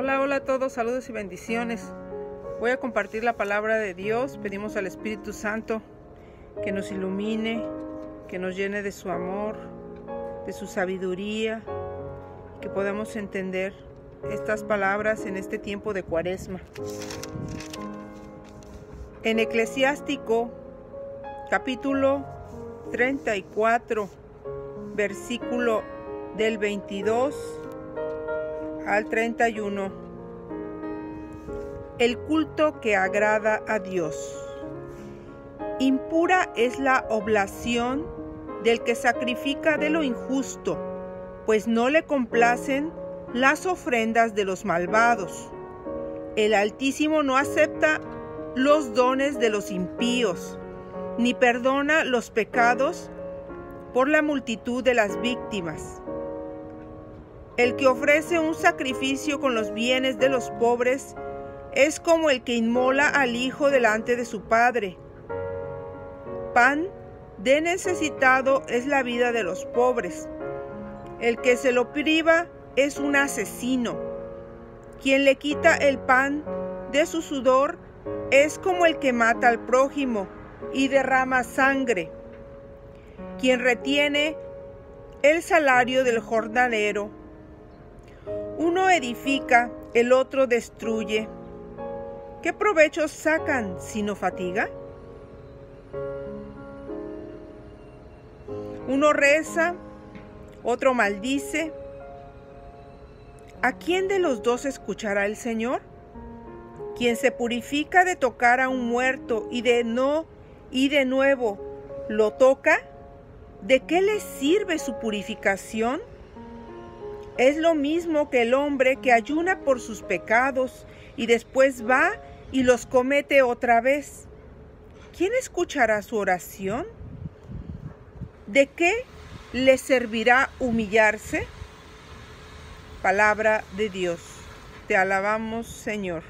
Hola, hola a todos, saludos y bendiciones. Voy a compartir la palabra de Dios. Pedimos al Espíritu Santo que nos ilumine, que nos llene de su amor, de su sabiduría, que podamos entender estas palabras en este tiempo de cuaresma. En Eclesiástico, capítulo 34, versículo del 22 al 31. El culto que agrada a Dios. Impura es la oblación del que sacrifica de lo injusto, pues no le complacen las ofrendas de los malvados. El Altísimo no acepta los dones de los impíos, ni perdona los pecados por la multitud de las víctimas. El que ofrece un sacrificio con los bienes de los pobres es como el que inmola al hijo delante de su padre. Pan de necesitado es la vida de los pobres. El que se lo priva es un asesino. Quien le quita el pan de su sudor es como el que mata al prójimo y derrama sangre. Quien retiene el salario del jornalero edifica, el otro destruye. ¿Qué provechos sacan si no fatiga? Uno reza, otro maldice. ¿A quién de los dos escuchará el Señor? Quien se purifica de tocar a un muerto y de no y de nuevo lo toca, ¿de qué le sirve su purificación? Es lo mismo que el hombre que ayuna por sus pecados y después va y los comete otra vez. ¿Quién escuchará su oración? ¿De qué le servirá humillarse? Palabra de Dios. Te alabamos, Señor.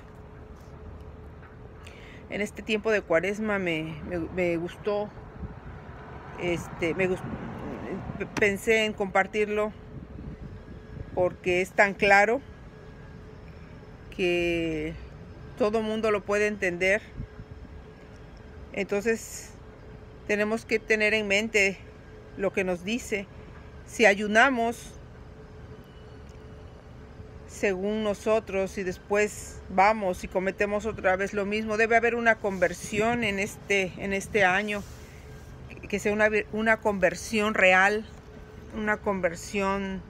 En este tiempo de cuaresma me, gustó, este, me gustó, pensé en compartirlo porque es tan claro que todo mundo lo puede entender. Entonces tenemos que tener en mente lo que nos dice. Si ayunamos según nosotros y después vamos y cometemos otra vez lo mismo, debe haber una conversión en este, en este año, que sea una, una conversión real, una conversión